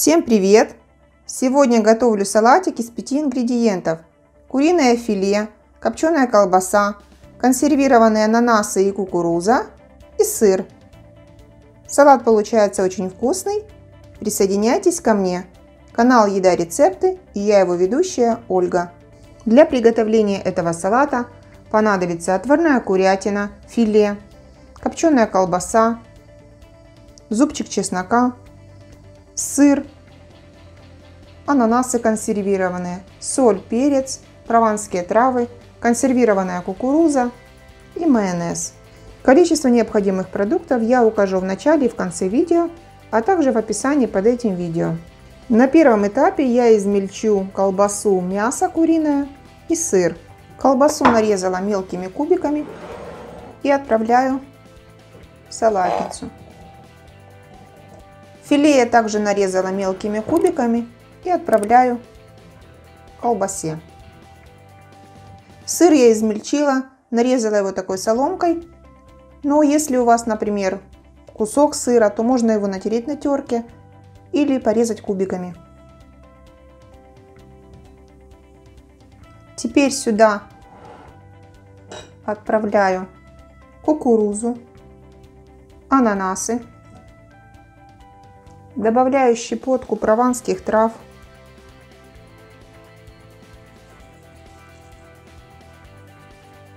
Всем привет! Сегодня готовлю салатик из пяти ингредиентов. Куриное филе, копченая колбаса, консервированные ананасы и кукуруза и сыр. Салат получается очень вкусный. Присоединяйтесь ко мне. Канал Еда Рецепты и я его ведущая Ольга. Для приготовления этого салата понадобится отварная курятина, филе, копченая колбаса, зубчик чеснока, сыр, ананасы консервированные, соль, перец, прованские травы, консервированная кукуруза и майонез. Количество необходимых продуктов я укажу в начале и в конце видео, а также в описании под этим видео. На первом этапе я измельчу колбасу, мясо куриное и сыр. Колбасу нарезала мелкими кубиками и отправляю в салатницу. Филе я также нарезала мелкими кубиками и отправляю в колбасе. Сыр я измельчила, нарезала его такой соломкой. Но если у вас, например, кусок сыра, то можно его натереть на терке или порезать кубиками. Теперь сюда отправляю кукурузу, ананасы, Добавляю щепотку прованских трав.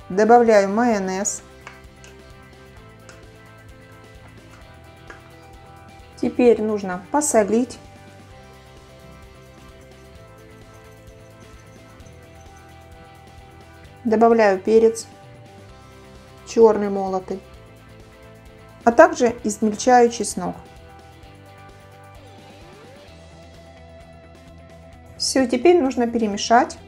Добавляю майонез. Теперь нужно посолить. Добавляю перец черный молотый, а также измельчаю чеснок. Все, теперь нужно перемешать.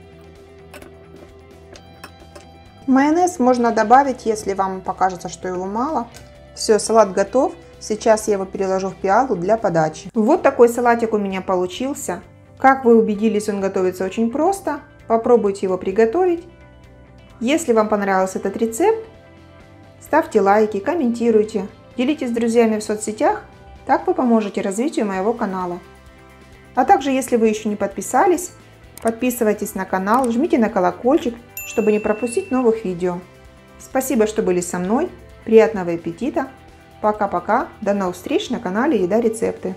Майонез можно добавить, если вам покажется, что его мало. Все, салат готов. Сейчас я его переложу в пиалу для подачи. Вот такой салатик у меня получился. Как вы убедились, он готовится очень просто. Попробуйте его приготовить. Если вам понравился этот рецепт, ставьте лайки, комментируйте, делитесь с друзьями в соцсетях. Так вы поможете развитию моего канала. А также, если вы еще не подписались, подписывайтесь на канал, жмите на колокольчик, чтобы не пропустить новых видео. Спасибо, что были со мной. Приятного аппетита. Пока-пока. До новых встреч на канале Еда Рецепты.